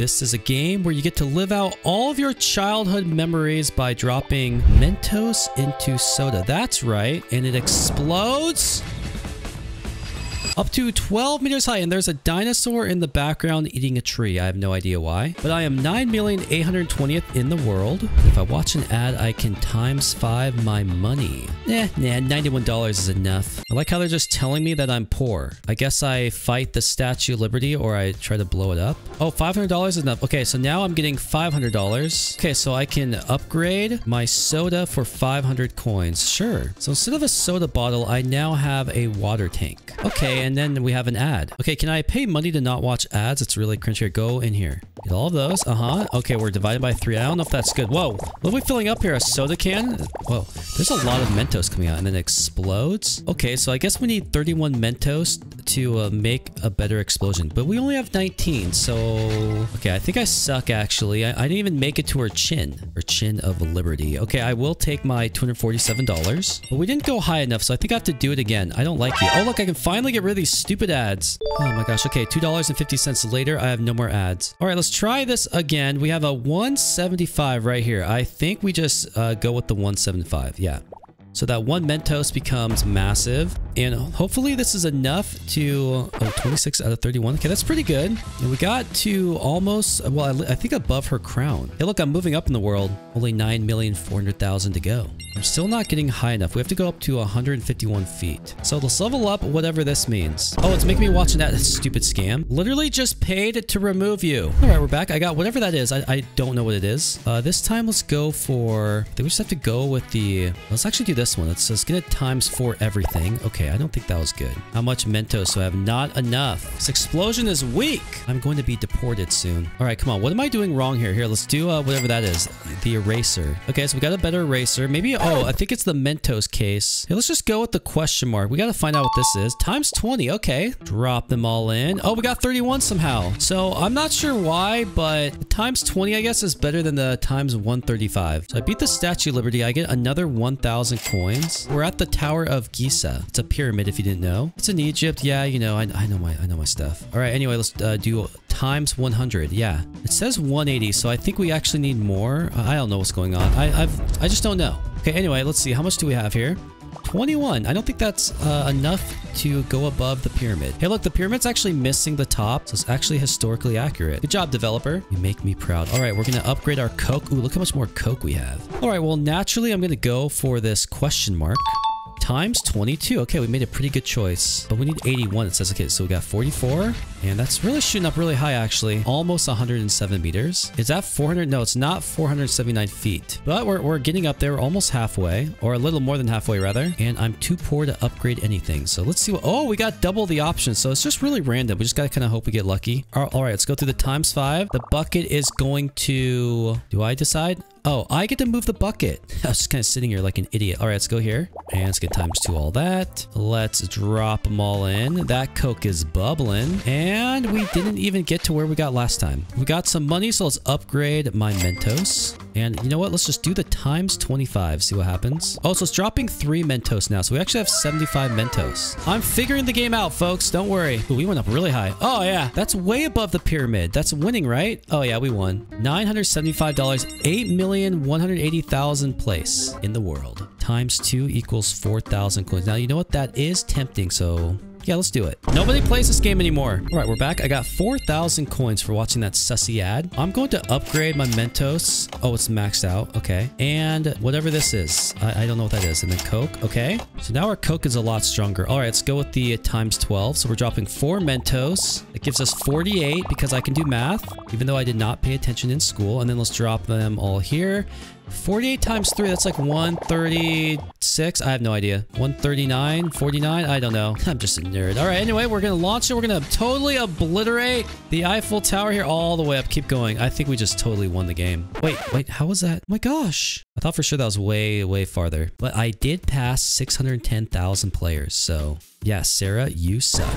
This is a game where you get to live out all of your childhood memories by dropping Mentos into soda. That's right. And it explodes up to 12 meters high and there's a dinosaur in the background eating a tree. I have no idea why, but I am 9,820th in the world. If I watch an ad, I can times five my money. Eh, nah, $91 is enough. I like how they're just telling me that I'm poor. I guess I fight the Statue of Liberty or I try to blow it up. Oh, $500 is enough. Okay, so now I'm getting $500. Okay, so I can upgrade my soda for 500 coins. Sure. So instead of a soda bottle, I now have a water tank. Okay, and then we have an ad. Okay, can I pay money to not watch ads? It's really cringe here. Go in here. Get all of those. Uh-huh. Okay, we're divided by three. I don't know if that's good. Whoa. What are we filling up here? A soda can? Whoa. There's a lot of Mentos coming out and then it explodes. Okay, so I guess we need 31 Mentos to uh, make a better explosion. But we only have 19, so... Okay, I think I suck, actually. I, I didn't even make it to her chin. Her chin of liberty. Okay, I will take my $247. But we didn't go high enough, so I think I have to do it again. I don't like you. Oh, look, I can finally get rid of these stupid ads. Oh my gosh. Okay, $2.50 later, I have no more ads. All right, let's try this again. We have a 175 right here. I think we just uh, go with the 175. Yeah. So that one Mentos becomes massive. And hopefully this is enough to... Oh, 26 out of 31. Okay, that's pretty good. And we got to almost... Well, I, I think above her crown. Hey, look, I'm moving up in the world. Only 9,400,000 to go. I'm still not getting high enough. We have to go up to 151 feet. So let's level up whatever this means. Oh, it's making me watch that stupid scam. Literally just paid to remove you. All right, we're back. I got whatever that is. I, I don't know what it is. Uh, this time, let's go for... I think we just have to go with the... Let's actually do this one. It says, get it times for everything. Okay, I don't think that was good. How much Mentos? So I have not enough. This explosion is weak. I'm going to be deported soon. All right, come on. What am I doing wrong here? Here, let's do uh, whatever that is. The eraser. Okay, so we got a better eraser. Maybe... Oh, I think it's the Mentos case. Hey, let's just go with the question mark. We got to find out what this is. Times 20. Okay. Drop them all in. Oh, we got 31 somehow. So I'm not sure why, but times 20, I guess, is better than the times 135. So I beat the Statue of Liberty. I get another 1,000 coins. We're at the Tower of Giza. It's a pyramid if you didn't know. It's in Egypt. Yeah, you know, I, I know my I know my stuff. All right, anyway, let's uh, do times 100. Yeah, it says 180, so I think we actually need more. I don't know what's going on. I, I've, I just don't know. Okay, anyway, let's see. How much do we have here? 21. I don't think that's uh, enough to go above the pyramid. Hey, look, the pyramid's actually missing the top, so it's actually historically accurate. Good job, developer. You make me proud. All right, we're going to upgrade our Coke. Ooh, look how much more Coke we have. All right, well, naturally, I'm going to go for this question mark times 22. Okay, we made a pretty good choice. But we need 81, it says. Okay, so we got 44. And that's really shooting up really high, actually. Almost 107 meters. Is that 400? No, it's not 479 feet. But we're, we're getting up there. We're almost halfway. Or a little more than halfway, rather. And I'm too poor to upgrade anything. So let's see what... Oh, we got double the options. So it's just really random. We just got to kind of hope we get lucky. All right, let's go through the times five. The bucket is going to... Do I decide? Oh, I get to move the bucket. I was just kind of sitting here like an idiot. All right, let's go here. And let's get times two all that. Let's drop them all in. That Coke is bubbling. And we didn't even get to where we got last time. We got some money, so let's upgrade my Mentos. And you know what? Let's just do the times 25, see what happens. Oh, so it's dropping three Mentos now. So we actually have 75 Mentos. I'm figuring the game out, folks. Don't worry. Ooh, we went up really high. Oh, yeah. That's way above the pyramid. That's winning, right? Oh, yeah, we won. $975, 8 million 180,000 place in the world. Times 2 equals 4,000 coins. Now, you know what? That is tempting, so yeah, let's do it. Nobody plays this game anymore. All right, we're back. I got 4,000 coins for watching that sussy ad. I'm going to upgrade my Mentos. Oh, it's maxed out. Okay. And whatever this is. I, I don't know what that is. And then Coke. Okay. So now our Coke is a lot stronger. All right, let's go with the uh, times 12. So we're dropping four Mentos. It gives us 48 because I can do math, even though I did not pay attention in school. And then let's drop them all here. 48 times 3, that's like 136. I have no idea. 139, 49, I don't know. I'm just a nerd. All right, anyway, we're going to launch it. We're going to totally obliterate the Eiffel Tower here all the way up. Keep going. I think we just totally won the game. Wait, wait, how was that? Oh my gosh. I thought for sure that was way, way farther. But I did pass 610,000 players, so Yeah, Sarah, you suck.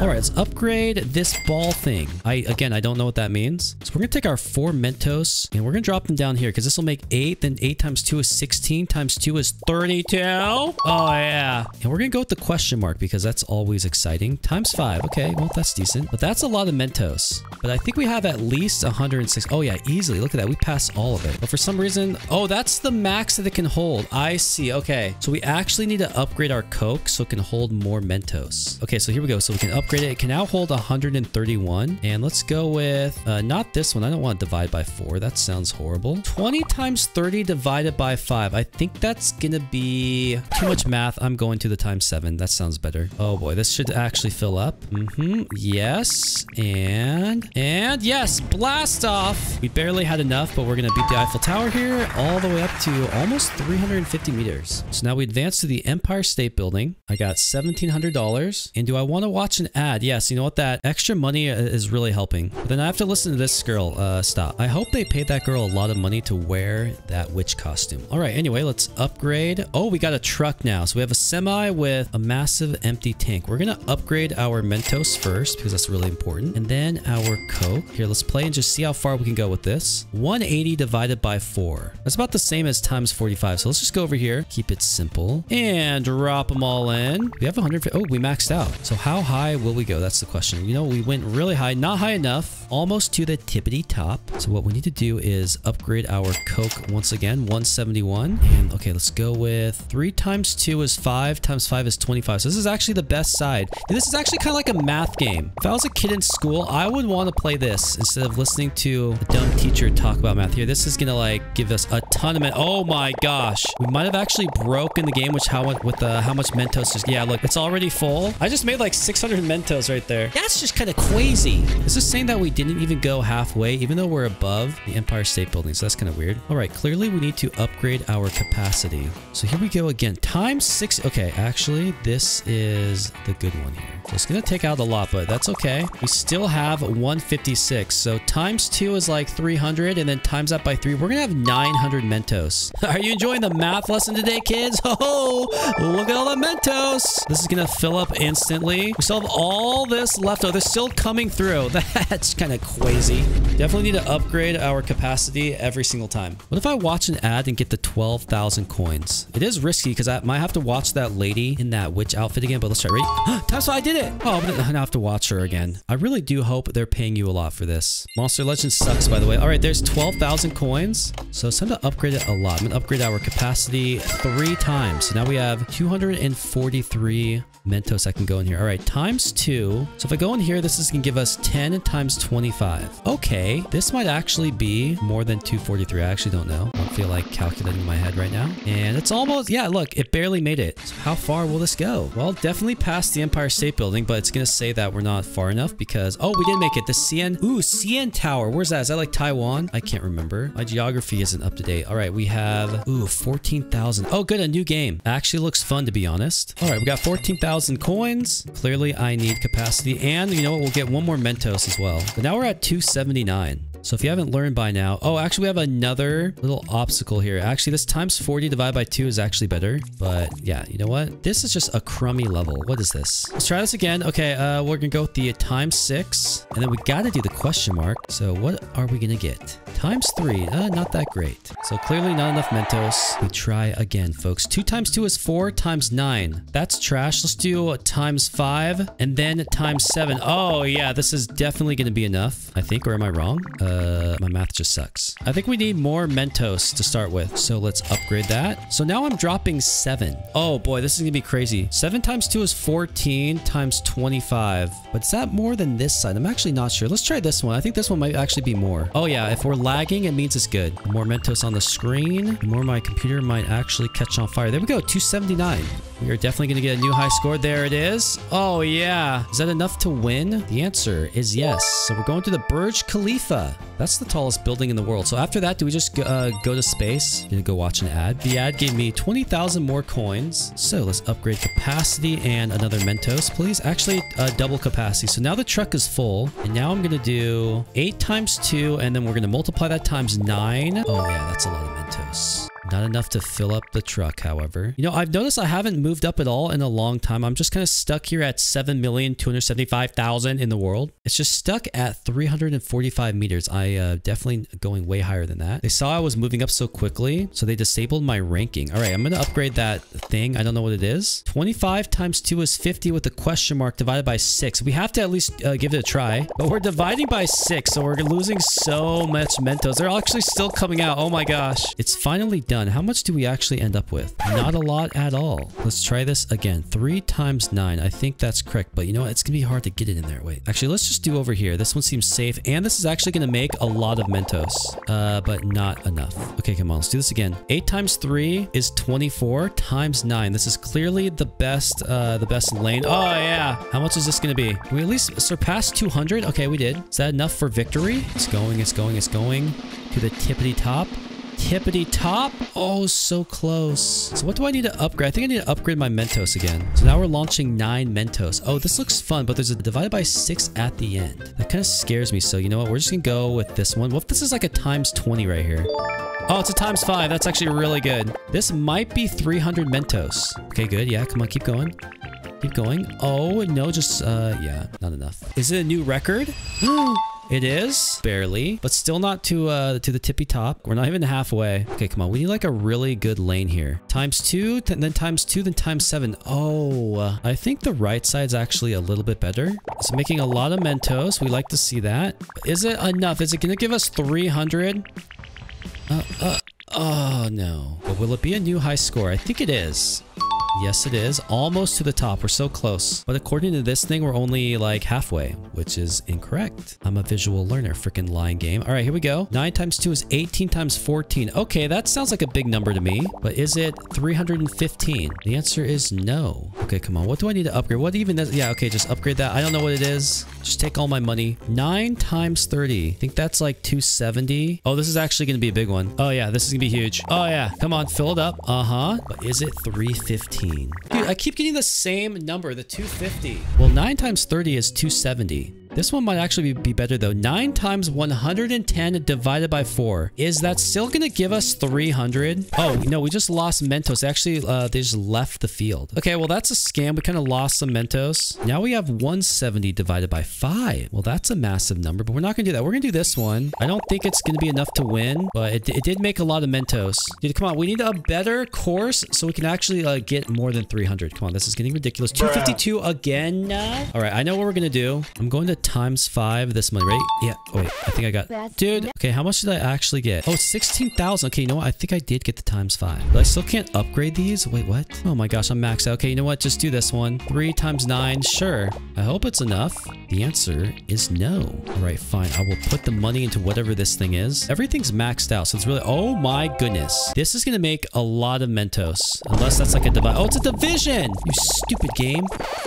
All right, let's upgrade this ball thing. I Again, I don't know what that means. So we're going to take our four Mentos and we're going to drop them down here because this will make eight. Then eight times two is 16 times two is 32. Oh, yeah. And we're going to go with the question mark because that's always exciting. Times five. Okay, well, that's decent. But that's a lot of Mentos. But I think we have at least 106. Oh, yeah, easily. Look at that. We pass all of it. But for some reason, oh, that's the max that it can hold. I see. Okay. So we actually need to upgrade our Coke so it can hold more Mentos. Okay, so here we go. So we can upgrade it. It can now hold 131. And let's go with, uh, not this one. I don't want to divide by four. That sounds horrible. 20 times 30 divided by five. I think that's going to be too much math. I'm going to the times seven. That sounds better. Oh boy, this should actually fill up. Mm-hmm. Yes. And, and yes, blast off. We barely had enough, but we're going to beat the Eiffel Tower here all the way up to almost 350 meters. So now we advance to the Empire State Building. I got $1,700. And do I want to watch an ad? Yes, you know what? That extra money is really helping. But then I have to listen to this girl. Uh, stop. I hope they paid that girl a lot of money to wear that witch costume. All right, anyway, let's upgrade. Oh, we got a truck now. So we have a semi with a massive empty tank. We're going to upgrade our Mentos first because that's really important. And then our Coke. Here, let's play and just see how far we can go with this. 180 divided by 4. That's about the same as times 45. So let's just go over here. Keep it simple. And drop them all in. We have 150. Oh, we maxed out. So how high will we go? That's the question. You know, we went really high. Not high enough. Almost to the tippity top. So what we need to do is upgrade our Coke once again. 171. And okay, let's go with 3 times 2 is 5 times 5 is 25. So this is actually the best side. And this is actually kind of like a math game. If I was a kid in school, I would want to play this instead of listening to a dumb teacher talk about math here. This is going to like give us a ton of Oh my gosh. We might have actually broken the game, which how much with the how much Mentos is. Yeah, look, it's already full. I just made like 600 Mentos right there. That's just kind of crazy. Is this saying that we didn't even go halfway, even though we're above the Empire State Building? So that's kind of weird. All right, clearly we need to upgrade our capacity. So here we go again. Times six. Okay, actually, this is the good one here. So it's to take out a lot, but that's okay. We still have 156. So times two is like 300, and then times that by three, we're to have 900 Mentos. Are you enjoying the math lesson today, kids? Oh, look at all the Mentos. This is going to fill up instantly. We still have all this left. Oh, they're still coming through. That's kind of crazy. Definitely need to upgrade our capacity every single time. What if I watch an ad and get the 12,000 coins? It is risky because I might have to watch that lady in that witch outfit again, but let's try. Ready? I did it. Oh, but I have to watch her again. I really do hope they're paying you a lot for this. Monster Legend sucks, by the way. All right, there's 12,000 coins. So it's time to upgrade it I'm to upgrade our capacity three times. So now we have 243 Mentos I can go in here. All right, times two. So if I go in here, this is going to give us 10 times 25. Okay, this might actually be more than 243. I actually don't know. I don't feel like calculating in my head right now. And it's almost, yeah, look, it barely made it. So how far will this go? Well, definitely past the Empire State Building, but it's going to say that we're not far enough because, oh, we did make it. The CN, ooh, CN Tower. Where's that? Is that like Taiwan? I can't remember. My geography isn't up to date. All right, we have, ooh, 14,000. Oh, good, a new game. Actually looks fun, to be honest. All right, we got 14,000 coins. Clearly, I need capacity. And you know what? We'll get one more Mentos as well. But now we're at 279. So if you haven't learned by now, oh, actually we have another little obstacle here. Actually, this times 40 divided by 2 is actually better. But yeah, you know what? This is just a crummy level. What is this? Let's try this again. Okay, uh, we're gonna go with the times 6. And then we gotta do the question mark. So what are we gonna get? Times 3. Uh, not that great. So clearly not enough Mentos. We try again, folks. 2 times 2 is 4 times 9. That's trash. Let's do times 5 and then times 7. Oh, yeah, this is definitely gonna be enough, I think. Or am I wrong? Uh, uh, my math just sucks. I think we need more Mentos to start with. So let's upgrade that. So now I'm dropping seven. Oh boy, this is gonna be crazy. Seven times two is 14 times 25. But is that more than this side? I'm actually not sure. Let's try this one. I think this one might actually be more. Oh yeah, if we're lagging, it means it's good. The More Mentos on the screen. The more my computer might actually catch on fire. There we go, 279. We are definitely going to get a new high score. There it is. Oh, yeah. Is that enough to win? The answer is yes. So we're going to the Burj Khalifa. That's the tallest building in the world. So after that, do we just go, uh, go to space? Gonna go watch an ad. The ad gave me 20,000 more coins. So let's upgrade capacity and another Mentos, please. Actually, uh, double capacity. So now the truck is full. And now I'm gonna do 8 times 2, and then we're gonna multiply that times 9. Oh yeah, that's a lot of Mentos. Not enough to fill up the truck, however. You know, I've noticed I haven't moved up at all in a long time. I'm just kind of stuck here at 7,275,000 in the world. It's just stuck at 345 meters. I uh, definitely going way higher than that. They saw I was moving up so quickly, so they disabled my ranking. All right, I'm going to upgrade that thing. I don't know what it is. 25 times 2 is 50 with a question mark divided by 6. We have to at least uh, give it a try. But we're dividing by 6, so we're losing so much Mentos. They're actually still coming out. Oh my gosh. It's finally done. How much do we actually end up with? Not a lot at all. Let's try this again. 3 times 9. I think that's correct. But you know what? It's going to be hard to get it in there. Wait. Actually, let's just do over here. This one seems safe. And this is actually going to make a lot of Mentos. Uh, but not enough. Okay, come on. Let's do this again. 8 times 3 is 24 times 9. This is clearly the best, uh, the best lane. Oh, yeah. How much is this going to be? Can we at least surpass 200? Okay, we did. Is that enough for victory? It's going, it's going, it's going to the tippity top tippity top. Oh, so close. So what do I need to upgrade? I think I need to upgrade my Mentos again. So now we're launching nine Mentos. Oh, this looks fun, but there's a divided by six at the end. That kind of scares me. So you know what? We're just gonna go with this one. What if this is like a times 20 right here? Oh, it's a times five. That's actually really good. This might be 300 Mentos. Okay, good. Yeah, come on, keep going. Keep going. Oh, no, just, uh, yeah, not enough. Is it a new record? It is barely, but still not to uh to the tippy top. We're not even halfway. Okay, come on. We need like a really good lane here. Times two, then times two, then times seven. Oh, I think the right side's actually a little bit better. It's making a lot of Mentos. We like to see that. Is it enough? Is it gonna give us 300? Uh, uh, oh no. But will it be a new high score? I think it is. Yes, it is. Almost to the top. We're so close. But according to this thing, we're only like halfway, which is incorrect. I'm a visual learner. Freaking lying game. All right, here we go. 9 times 2 is 18 times 14. Okay, that sounds like a big number to me. But is it 315? The answer is no. Okay, come on. What do I need to upgrade? What even is... Yeah, okay, just upgrade that. I don't know what it is. Just take all my money. 9 times 30. I think that's like 270. Oh, this is actually going to be a big one. Oh, yeah, this is going to be huge. Oh, yeah. Come on, fill it up. Uh-huh. But is it 315? 15. Dude, I keep getting the same number, the 250. Well, 9 times 30 is 270. This one might actually be better though. 9 times 110 divided by 4. Is that still going to give us 300? Oh, no, we just lost Mentos. Actually, uh, they just left the field. Okay, well, that's a scam. We kind of lost some Mentos. Now we have 170 divided by 5. Well, that's a massive number, but we're not going to do that. We're going to do this one. I don't think it's going to be enough to win, but it, it, did make a lot of Mentos. Dude, come on. We need a better course so we can actually uh, get more than 300. Come on, this is getting ridiculous. 252 again. All right, I know what we're going to do. I'm going to times five this money, right? Yeah. Oh, wait. I think I got... Dude. Okay, how much did I actually get? Oh, 16,000. Okay, you know what? I think I did get the times five. But I still can't upgrade these. Wait, what? Oh my gosh, I'm maxed out. Okay, you know what? Just do this one. Three times nine. Sure. I hope it's enough. The answer is no. All right, fine. I will put the money into whatever this thing is. Everything's maxed out, so it's really... Oh my goodness. This is going to make a lot of Mentos. Unless that's like a divide. Oh, it's a division! You stupid game.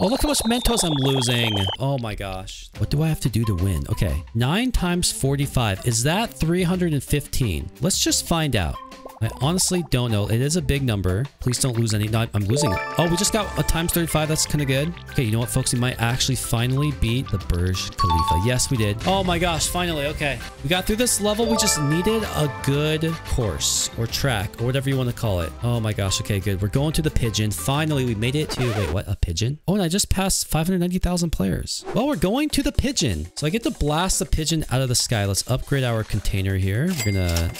Oh, look how much Mentos I'm losing. Oh my gosh. What do I have to do to win? Okay, 9 times 45. Is that 315? Let's just find out. I honestly don't know. It is a big number. Please don't lose any. No, I'm losing. Oh, we just got a times 35. That's kind of good. Okay, you know what, folks? We might actually finally beat the Burj Khalifa. Yes, we did. Oh my gosh, finally. Okay. We got through this level. We just needed a good course or track or whatever you want to call it. Oh my gosh. Okay, good. We're going to the pigeon. Finally, we made it to... Wait, what? A pigeon? Oh, and I just passed 590,000 players. Well, we're going to the pigeon. So I get to blast the pigeon out of the sky. Let's upgrade our container here. We're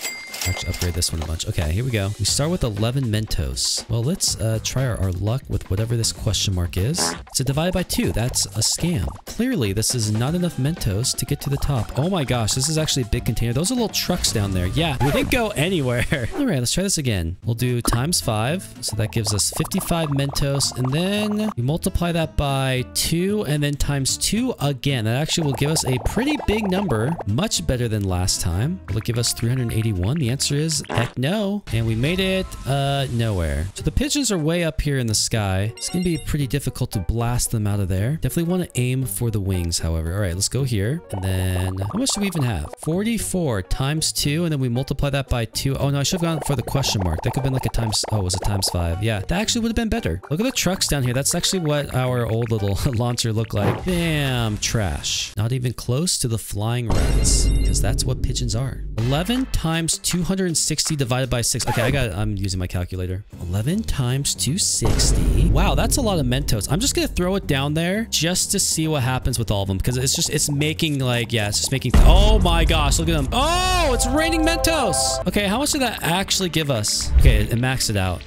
Actually, upgrade this one a bunch. Okay, here we go. We start with 11 Mentos. Well, let's uh, try our, our luck with whatever this question mark is. So divide by 2. That's a scam. Clearly, this is not enough Mentos to get to the top. Oh my gosh, this is actually a big container. Those are little trucks down there. Yeah, we didn't go anywhere. All right, let's try this again. We'll do times 5. So that gives us 55 Mentos. And then we multiply that by 2 and then times 2 again. That actually will give us a pretty big number. Much better than last time. It'll it give us 381? The answer is heck no. And we made it uh, nowhere. So the pigeons are way up here in the sky. It's going to be pretty difficult to blast them out of there. Definitely want to aim for the wings, however. All right, let's go here. And then how much do we even have? 44 times 2. And then we multiply that by 2. Oh, no, I should have gone for the question mark. That could have been like a times... Oh, it was a times 5. Yeah, that actually would have been better. Look at the trucks down here. That's actually what our old little launcher looked like. Bam, trash. Not even close to the flying rats. Because that's what pigeons are. 11 times 260 divided by 6. Okay, I got I'm using my calculator. 11 times 260. Wow, that's a lot of Mentos. I'm just going to throw it down there just to see what happens with all of them because it's just, it's making like, yeah, it's just making, oh my gosh, look at them. Oh, it's raining Mentos. Okay, how much did that actually give us? Okay, it maxed it out.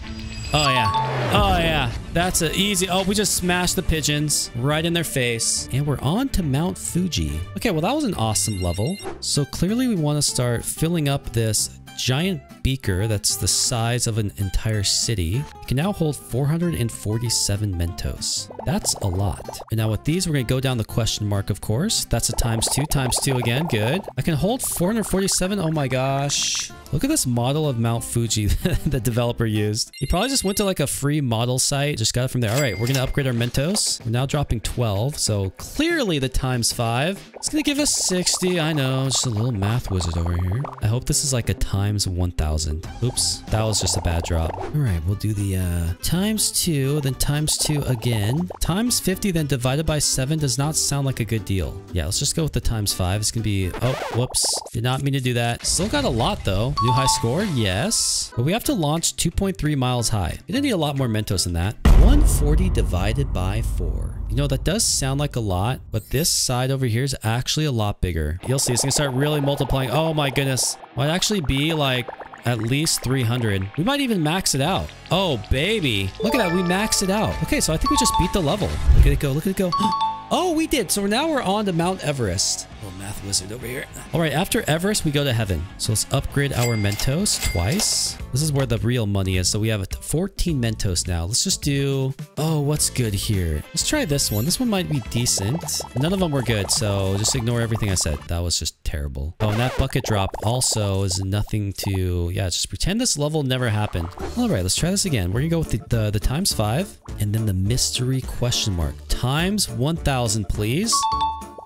Oh, yeah. Oh, yeah. That's an easy... Oh, we just smashed the pigeons right in their face. And we're on to Mount Fuji. Okay, well, that was an awesome level. So clearly we want to start filling up this giant beaker that's the size of an entire city. It can now hold 447 Mentos. That's a lot. And now with these, we're going to go down the question mark, of course. That's a times two, times two again. Good. I can hold 447. Oh my gosh. Look at this model of Mount Fuji that the developer used. He probably just went to like a free model site, just got it from there. All right, we're to upgrade our Mentos. We're now dropping 12, so clearly the times 5. It's to give us 60. I know, just a little math wizard over here. I hope this is like a times 1,000. Oops, that was just a bad drop. All right, we'll do the uh, times 2, then times 2 again. Times 50, then divided by 7 does not sound like a good deal. Yeah, let's just go with the times 5. It's to be... Oh, whoops. Did not mean to do that. Still got a lot, though. New high score? Yes. But we have to launch 2.3 miles high. We didn't need a lot more Mentos than that. 140 divided by 4. You know, that does sound like a lot, but this side over here is actually a lot bigger. You'll see, it's to start really multiplying. Oh my goodness. Might actually be like at least 300. We might even max it out. Oh, baby. Look at that. We maxed it out. Okay, so I think we just beat the level. Look at it go. Look at it go. Oh, we did. So now we're on to Mount Everest. Little math wizard over here. All right, after Everest, we go to heaven. So let's upgrade our Mentos twice. This is where the real money is. So we have 14 Mentos now. Let's just do... Oh, what's good here? Let's try this one. This one might be decent. None of them were good, so just ignore everything I said. That was just terrible. Oh, and that bucket drop also is nothing to... Yeah, just pretend this level never happened. All right, let's try this again. We're gonna go with the, the, the times five and then the mystery question mark. Times 1,000, please.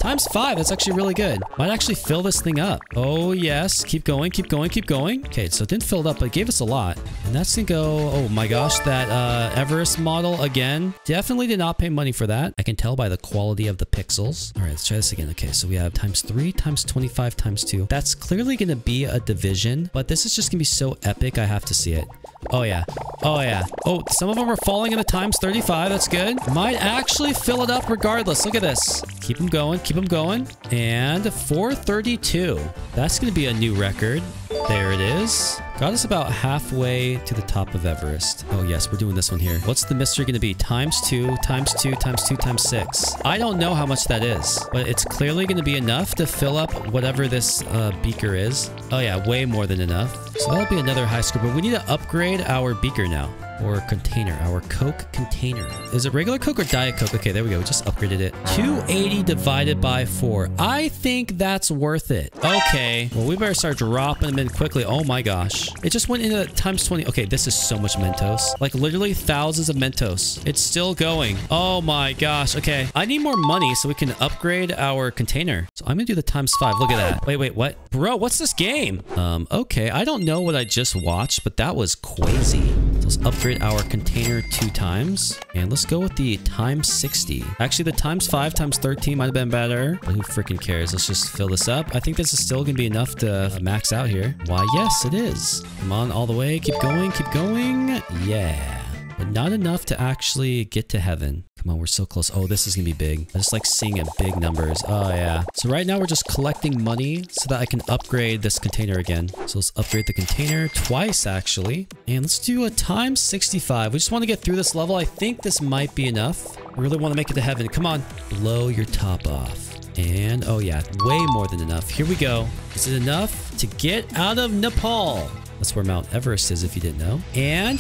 Times five, that's actually really good. Might actually fill this thing up. Oh, yes. Keep going, keep going, keep going. Okay, so it didn't fill it up, but it gave us a lot. And that's gonna go... Oh my gosh, that uh, Everest model again. Definitely did not pay money for that. I can tell by the quality of the pixels. All right, let's try this again. Okay, so we have times three, times 25, times two. That's clearly gonna be a division, but this is just gonna be so epic, I have to see it. Oh, yeah. Oh, yeah. Oh, some of them are falling into times 35. That's good. Might actually fill it up regardless. Look at this. Keep them going. Keep them going. And 432. That's going to be a new record. There it is. Got us about halfway to the top of Everest. Oh yes, we're doing this one here. What's the mystery going to be? Times two, times two, times two, times six. I don't know how much that is, but it's clearly going to be enough to fill up whatever this uh, beaker is. Oh yeah, way more than enough. So that'll be another high score, but we need to upgrade our beaker now or container, our Coke container. Is it regular Coke or Diet Coke? Okay, there we go. We just upgraded it. 280 divided by 4. I think that's worth it. Okay, well, we better start dropping them in quickly. Oh my gosh. It just went into times 20. Okay, this is so much Mentos. Like literally thousands of Mentos. It's still going. Oh my gosh. Okay, I need more money so we can upgrade our container. So I'm gonna do the times 5. Look at that. Wait, wait, what? Bro, what's this game? Um, okay. I don't know what I just watched, but that was crazy. Let's upgrade our container two times. And let's go with the times 60. Actually, the times 5 times 13 might have been better. But who freaking cares? Let's just fill this up. I think this is still going to be enough to max out here. Why, yes, it is. Come on, all the way. Keep going, keep going. Yeah but not enough to actually get to heaven. Come on, we're so close. Oh, this is gonna be big. I just like seeing it big numbers. Oh, yeah. So right now we're just collecting money so that I can upgrade this container again. So let's upgrade the container twice, actually. And let's do a times 65. We just want to get through this level. I think this might be enough. I really want to make it to heaven. Come on. Blow your top off. And, oh yeah, way more than enough. Here we go. Is it enough to get out of Nepal? That's where Mount Everest is, if you didn't know. And...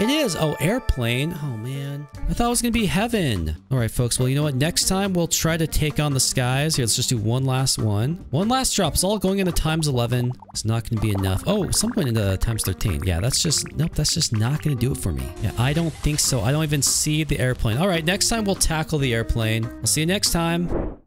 It is. Oh, airplane. Oh, man. I thought it was going to be heaven. All right, folks. Well, you know what? Next time, we'll try to take on the skies. Here, let's just do one last one. One last drop. It's all going into times 11. It's not going to be enough. Oh, some went into times 13. Yeah, that's just... Nope, that's just not going to do it for me. Yeah, I don't think so. I don't even see the airplane. All right, next time, we'll tackle the airplane. I'll see you next time.